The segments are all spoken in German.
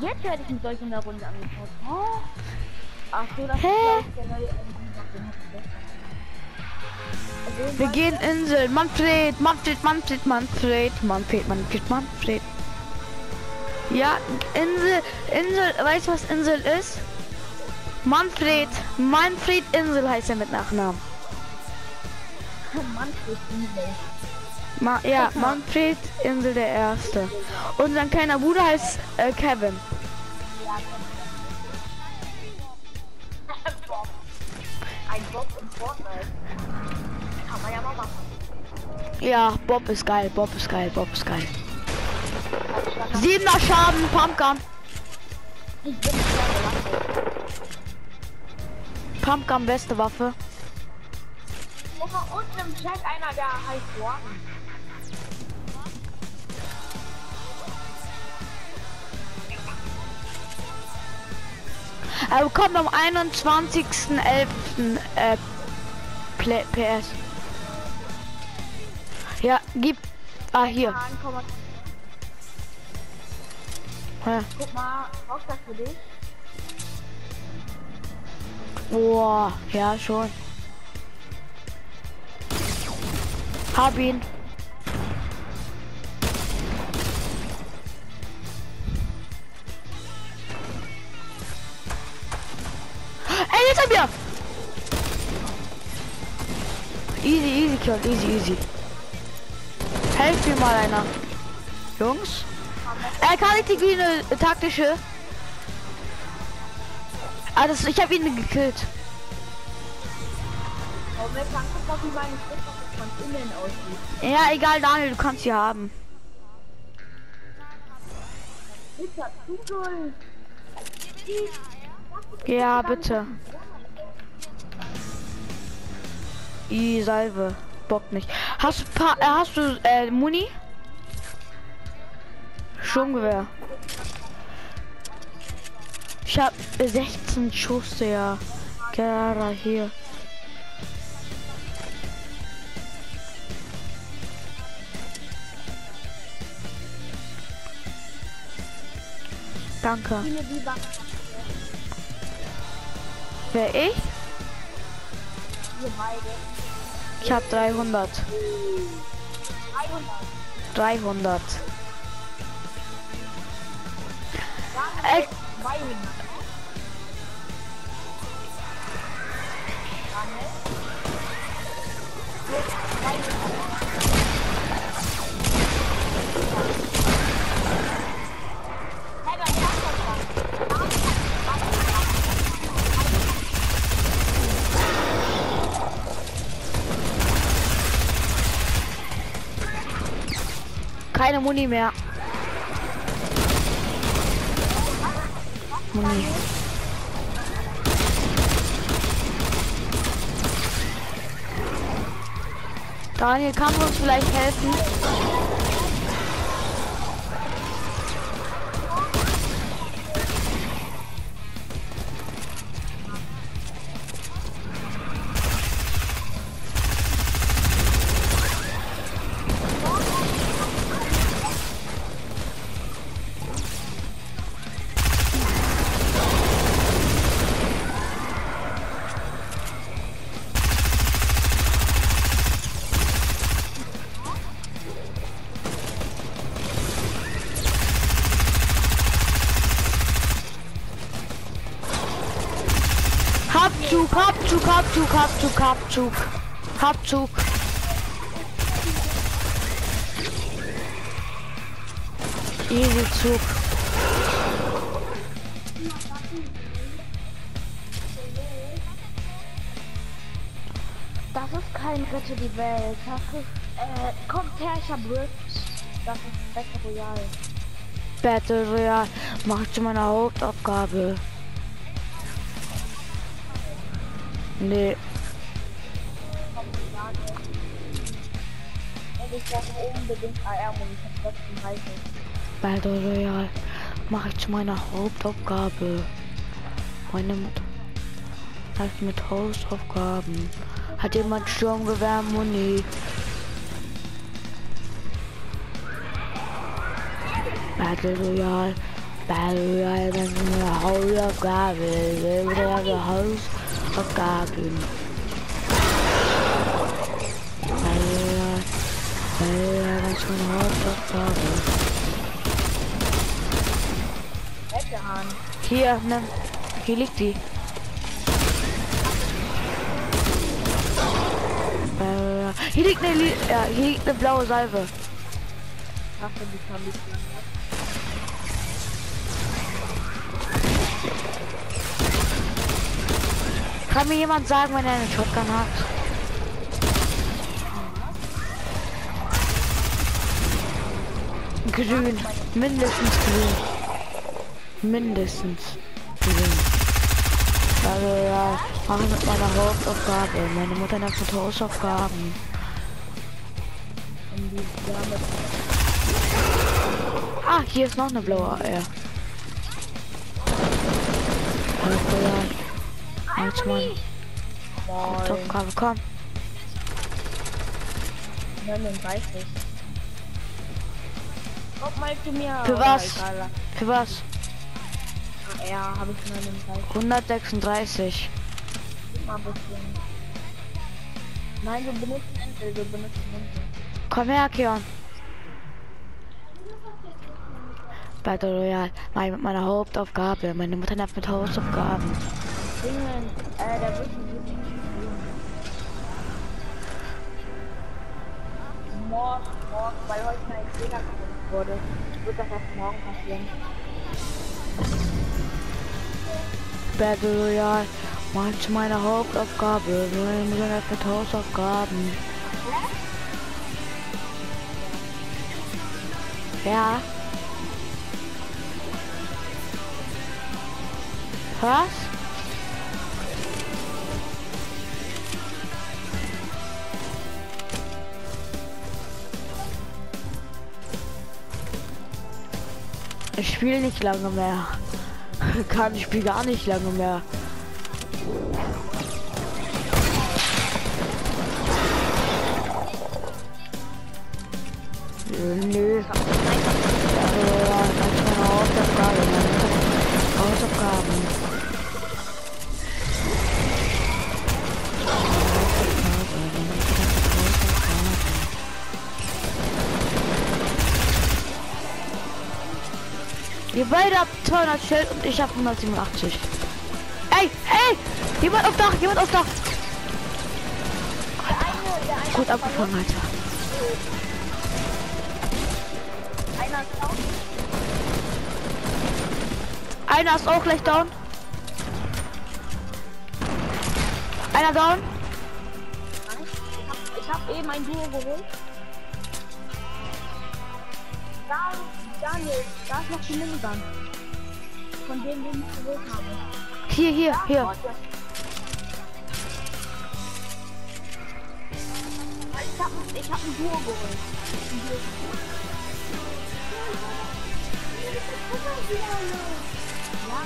Jetzt werde ich mit euch in der Runde angeschaut. Oh. Ach so, das Hä? ist der neue. Also, Wir gehen Insel. Manfred, Manfred, Manfred, Manfred, Manfred, Manfred, Manfred. Ja, Insel, Insel, weißt du was Insel ist? Manfred, Manfred Insel heißt er mit Nachnamen. Manfred Insel. Ma ja, Manfred Insel der Erste. Und sein kleiner Bruder heißt äh, Kevin. Ja Bob ist geil, Bob ist geil, Bob ist geil. Siebener Schaden, Pumpgun. Pumpgun, beste Waffe. Mal, unten im Chat einer, der heißt Warden. Er bekommt am 21.11. Äh, PS. Ja, gib. Ah, hier. Ja. Guck mal, brauchst das für dich? Boah, ja schon. Hab ihn. Hab wir! Easy, easy kill, easy, easy. Helft mir mal einer. Jungs. Er kann ich die eine taktische. Ah, das, ich habe ihn gekillt. Ja, egal, Daniel, du kannst sie haben. Ja, bitte. I Salve. Bock nicht. Hast du pa äh, hast du äh, Muni? Sturmgewehr. Ich hab äh, 16 Schuss, ja. Gerade hier. Danke. Die. Wer ich? Wir beide. Ich hab 300. 300. 300. Dann Keine Muni mehr. Muni. Daniel, kann uns vielleicht helfen? Habzug, Habzug, Habzug, Habzug. Habzug. Easy Zug. Das ist kein Rette die Welt. Das ist, äh, kommt her, ich hab Rift. Das ist Battle Royale. Battle Royale. Mach ich zu meiner Hauptaufgabe. Nee. Ich brauche unbedingt heißes. Battle Royale. Mach ich zu meiner Hauptaufgabe. Meine Mutter. Halt mit Hausaufgaben. Hat jemand Sturmgewehr Muni? Battle Royale. Battle Royale, das ist eine Hausaufgabe. Battle Royale, Hausaufgabe. Weggehauen. Hier, ne, hier liegt die. Äh, hier liegt eine, ja, hier liegt eine blaue Salbe. Ich hoffe, die kann Kann mir jemand sagen, wenn er eine Shotgun hat? Grün, mindestens grün. Mindestens grün. Also ja, mache mit meiner Hauptaufgabe. Meine Mutter hat mit Hausaufgaben. Ah, hier ist noch eine blaue Eier. Also ja, als Mann. Moin. Hauptaufgabe, komm. 39. Guck mal zu mir. Für Oh, was? Für was? Ja, habe ich 39. 136. Mal ein bisschen. Nein, du benutzt Insel, du benutzt Insel. Komm her, Kion. Battle Royale. Meine, mit meiner Hauptaufgabe. Meine Mutter nervt mit Hausaufgaben. Dingen, äh, der wird nicht Morgen, morgen, weil heute mein Fehler kaputt wurde, wird das erst morgen passieren. Battle Royale. Hauptaufgabe. Meine Mutter nervt mit Hausaufgaben. Ja. Was? Ich spiele nicht lange mehr. Kann ich spiele gar nicht lange mehr. Nö. Beide habt 200 Schild und ich habe 187. Ey, ey! Jemand auf Dach, jemand auf Dach! Eine, Gut abgefangen, Alter. einer ist auch Einer ist auch gleich down. Einer down. Ich hab eben ein Duo geholt. Da, Daniel, da ist noch die Minigun. Von dem, den ich geholt habe. Hier, hier, Da, hier. ja. Ich hab, ich hab ein Duo geholt. Ein Duo. Ja.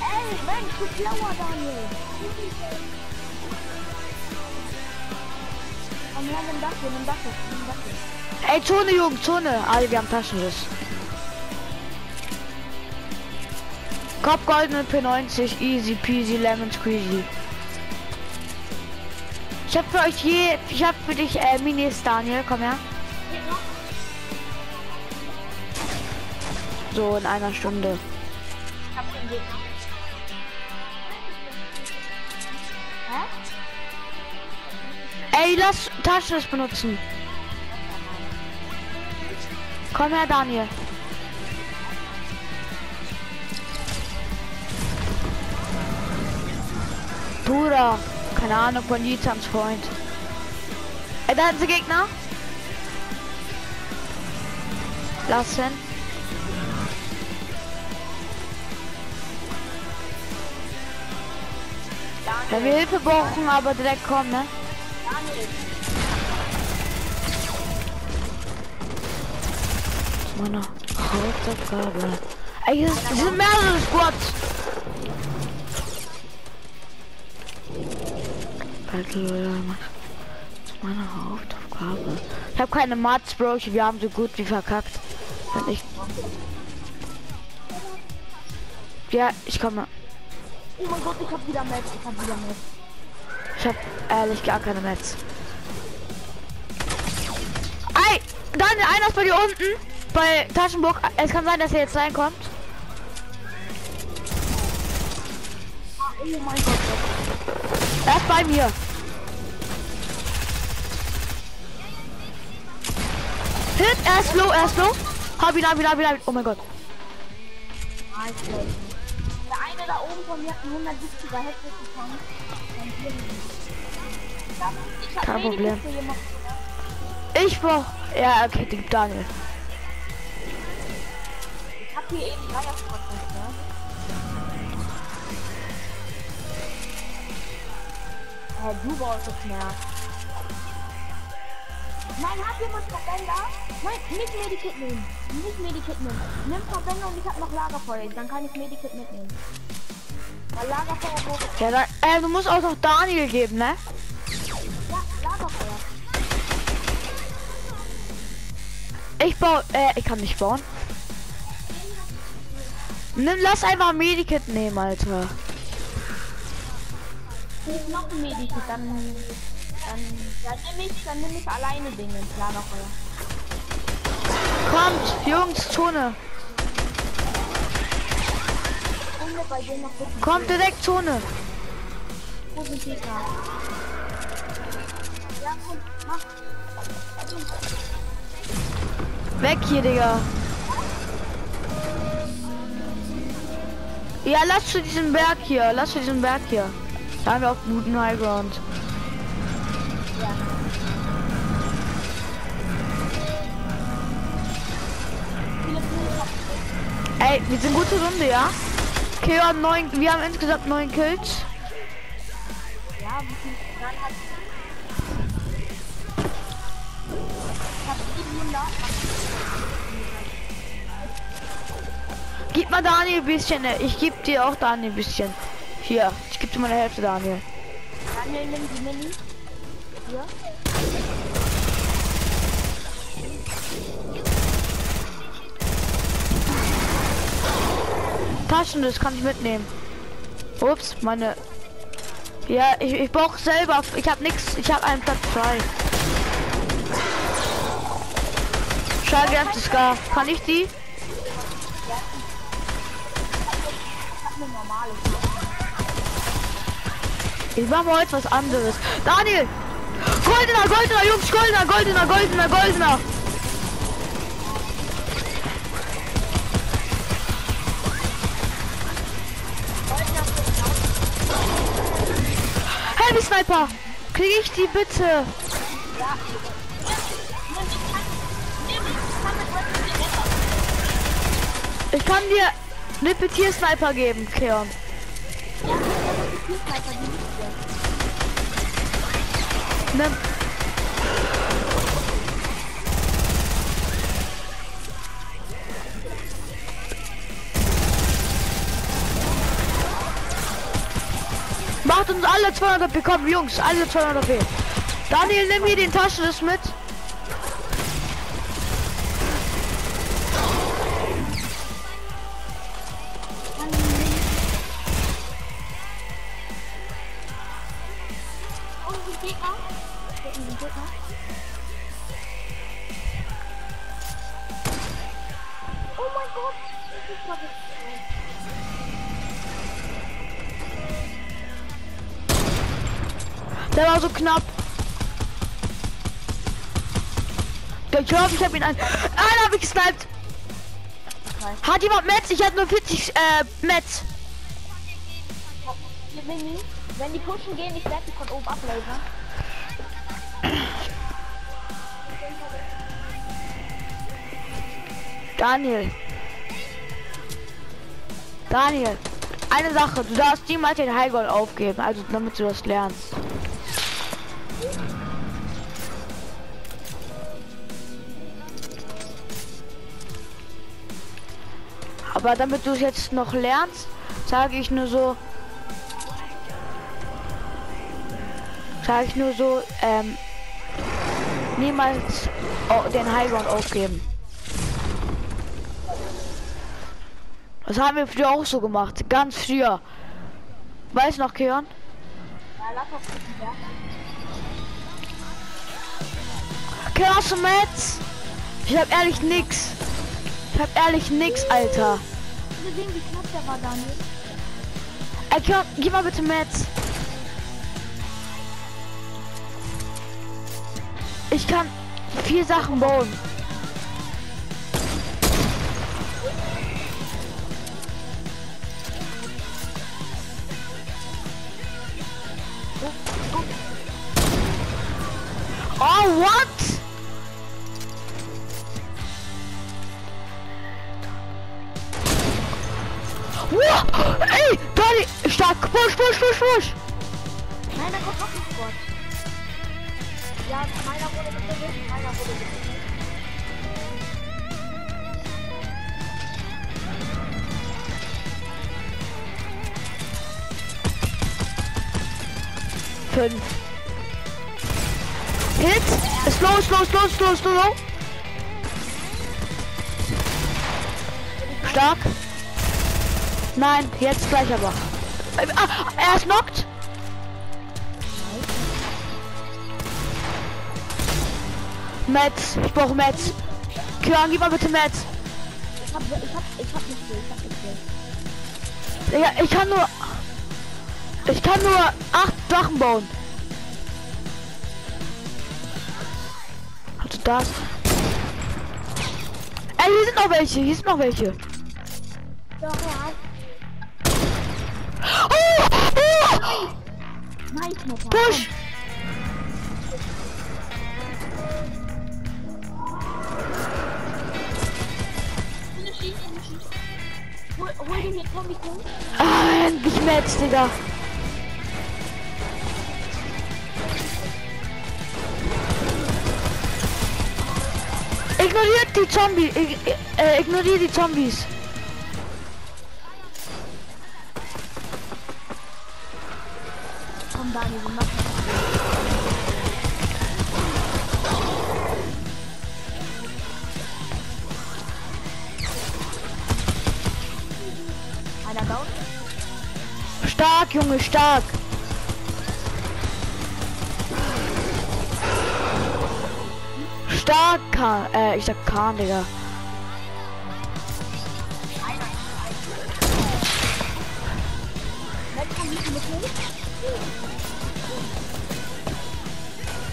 Ey, Mensch, du schlauer, Daniel. Komm her, nimm das hier, nimm das hier, nimm das hier. Ey, Zone, Jungs, Zone. Alle, wir haben Taschenschuss. Kopf goldene P90, easy peasy lemon squeezy. Ich hab für euch je, ich hab für dich äh, Minis, Daniel, komm her. So in einer Stunde. Ey, lass Taschenschuss benutzen. Komm her, Daniel. Bruder, keine Ahnung von Nizans Freund. Ey, da ist der Gegner. Lassen. Wenn wir Hilfe brauchen, aber direkt kommen, ne? Daniel, Meine Hauptaufgabe. Ey, es sind mehrere Squads. Battle meine Hauptaufgabe. Ich habe keine Mats, Bro. Wir haben so gut wie verkackt. Wenn ich Ja, ich komme. Oh mein Gott, ich hab wieder Metz, ich hab wieder Metz. Ich habe ehrlich gar keine Netz. Ey, Daniel, einer ist bei dir unten. Bei Taschenburg. Es kann sein, dass er jetzt reinkommt. Oh mein Gott. Er ist bei mir. Hit, er ist low, er ist low. Hab ihn, hab ihn, hab ihn, hab ihn. Oh mein Gott. Der eine da oben von mir hat einen 170er Headset bekommen. Kein Problem. Ich brauch. Ja, okay, Daniel. Hier eben Dreierspot, ne? Äh, du brauchst es mehr. Nein, hat jemand Verbänder? Nein, nicht Medikit nehmen. Nicht Medikit nehmen. Nimm Verbänder und ich hab noch Lagerfeuer. Dann kann ich Medikit mitnehmen. Weil Lagerfeuer braucht Ja, da, äh, du musst auch noch Daniel geben, ne? Ja, Lagerfeuer. Ich baue, äh, ich kann nicht bauen. Nimm, lass einfach ein Medikit nehmen, Alter. Nicht noch ein Medikit, dann, dann, dann nehme ich, dann nehme ich alleine Dinge ins Lagerfeuer. Kommt, Jungs, Zone. Noch Kommt direkt Zone. Ja, mach. Weg hier, Digga. Ja, lass zu diesem Berg hier. Lass zu diesem Berg hier. Da haben wir auch guten Highground. Ja. Viele Kills Ey, wir sind gute Runde, ja? Okay, wir haben, neun, wir haben insgesamt neun Kills. Ja, wie viel dann hat Ich hab 700. Gib mal Daniel ein bisschen. ne? Ich geb dir auch Daniel ein bisschen. Hier, ich geb dir die Hälfte, Daniel. Daniel, nimm die Mini. Hier. Taschen, das kann ich mitnehmen. Ups, meine. Ja, ich, ich brauche selber. Ich habe nichts. Ich habe einen Platz frei. Schallgrenze Scar. Kann ich die? Eine normale. Ich mache heute was anderes. Daniel! Goldener, goldener, Jungs, goldener, goldener, goldener, goldener. Heavy Sniper! Kriege ich die bitte? Ja. Ich kann dir eine Petier Sniper geben, Keon. Ja, hier. Nimm. Macht uns alle 200 bekommen, Jungs, alle 200 B. Daniel, nimm hier den Taschenriss mit. Oh, die Gegner. Gucken die Gegner. Oh mein Gott. Das ist mal Der war so knapp. Ich glaube, ich habe ihn an. Ah, hab ich gesniped. Hat jemand Metz? Ich hatte nur 40 äh, Metz. Wenn die pushen gehen, ich werde die von oben ablasern. Daniel. Daniel. Eine Sache, du darfst niemals den Highgold aufgeben, also damit du das lernst. Aber damit du es jetzt noch lernst, sage ich nur so, sage ich nur so, ähm, niemals den Highground aufgeben. Das haben wir früher auch so gemacht. Ganz früher. Weißt du noch, Keon? Keon, hast du Metz? Ich hab ehrlich nix. Ich hab ehrlich nix, Alter. Wir sehen, wie knapp der war, Daniel. Ey, Keon, gib mal bitte Metz. Ich kann vier Sachen bauen. Oh, what? Wow, ey, Donny, stark, push, push, push, push. Ja, meiner wurde getötet, meiner wurde getötet. Fünf. Hit. Slow, slow, slow, slow, slow. Stark. Nein, jetzt gleich aber. Äh, Ah, er ist knockt. Metz, ich brauche Metz. Kran, gib mal bitte Metz. Ich hab, ich hab, ich hab nicht viel, ich hab nicht viel. Ja, ich kann nur. Ich kann nur acht Sachen bauen. Also das. Ey, hier sind noch welche, hier sind noch welche. Doch, ja. Oh, oh, push. Ah, endlich Metz, Digga. Ignoriert die Zombie, ig äh, ignoriert die Zombies. Stark, Junge, stark. Stark, Kahn. Äh, ich sag Kahn, Digga.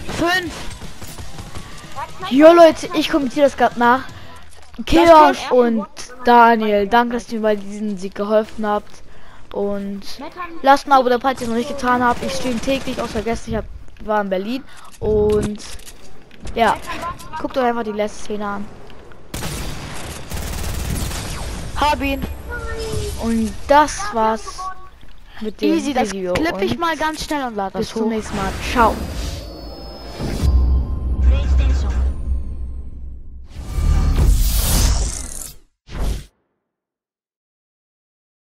Fünf. Jo, Leute, ich kommentiere das gerade nach. Keon und Daniel, danke, dass ihr mir bei diesem Sieg geholfen habt. Und lasst ein Abo da, falls ihr es noch nicht getan habt. Ich stream täglich, außer gestern, ich hab, war in Berlin. Und ja, guckt euch einfach die letzte Szene an. Hab ihn. Und das war's mit dem Easy, das Video. klipp ich mal ganz schnell und lade das bis zum hoch. nächsten Mal. Ciao.